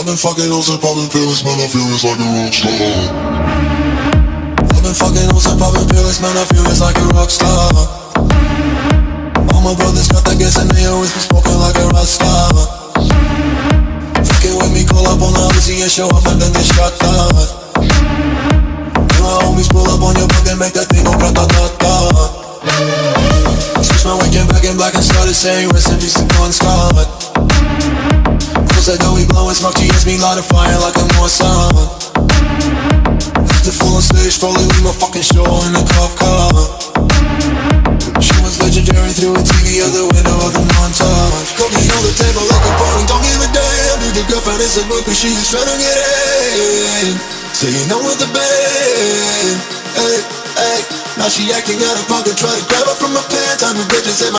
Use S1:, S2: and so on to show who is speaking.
S1: I've been fucking hoes and popping pills, man, I feel it's like a rock star. I've been fucking hoes and popping pills, man, I feel it's like a rock star. All my brothers got that gas and they always be smoking like a rock star. Fucking with me, call up on the Uzi and show up and then get shot down. And my homies pull up on your block and make that thing go grata-ta-ta. Switch my weekend back in black and started saying rest in peace to Bon Scott. Cause I know we blowing smoke, GS me light a fire like a Mossad. The full on stage, probably leave my fucking show in a cop car. She was legendary through a TV out the window of the montage. Cooking on the table like a party, don't give a damn. Dude, the girlfriend is a but she just trying to get in. Saying no with the band. Hey, hey. Now she acting out of pocket, try to grab her from my pants. I'm a bitches in my